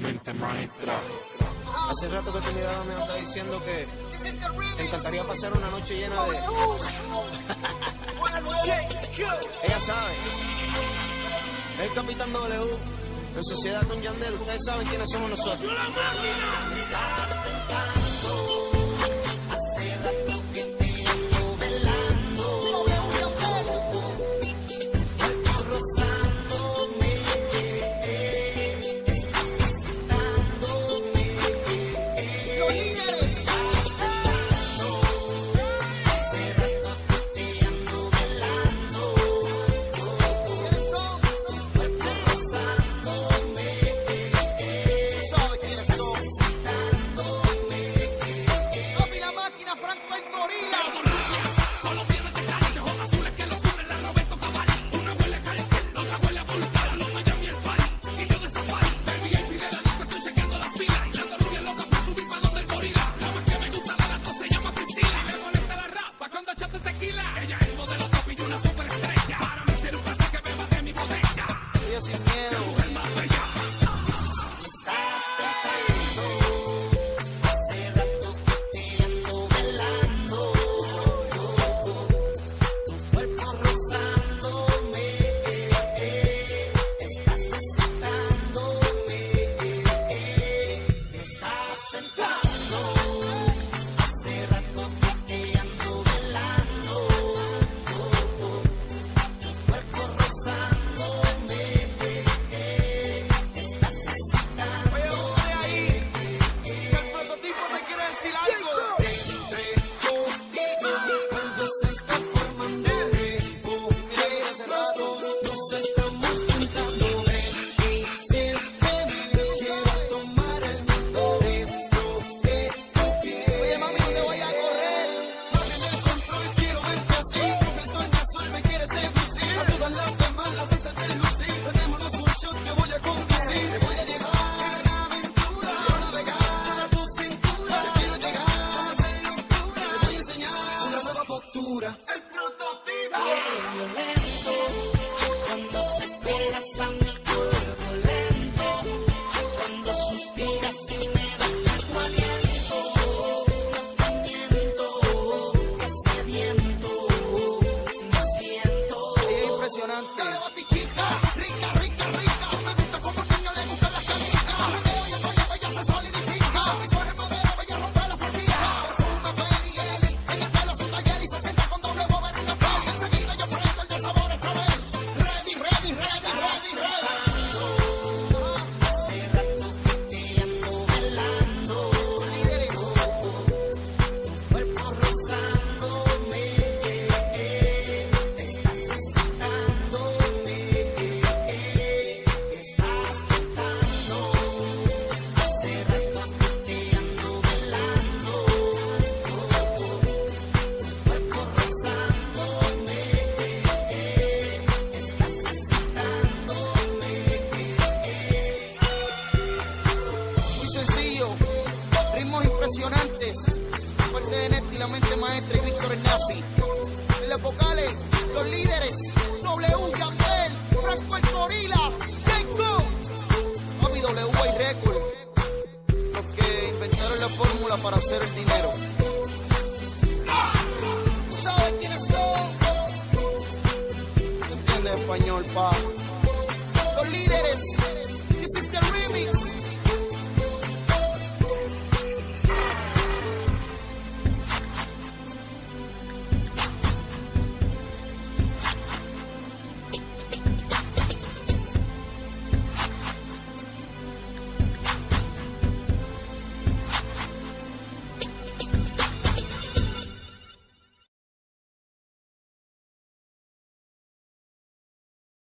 maestra. Hace rato que tu mirada me anda diciendo que te encantaría pasar una noche llena de. Ella sabe. El Capitán W. En sociedad con Yandel, ustedes saben quiénes somos nosotros. Damn. vocales. De Néstor y la mente maestra y Víctor el nazi. En las vocales, los líderes, W, Candel, Franco el Gorila, Jacob, Papi W Record. Los que inventaron la fórmula para hacer el dinero.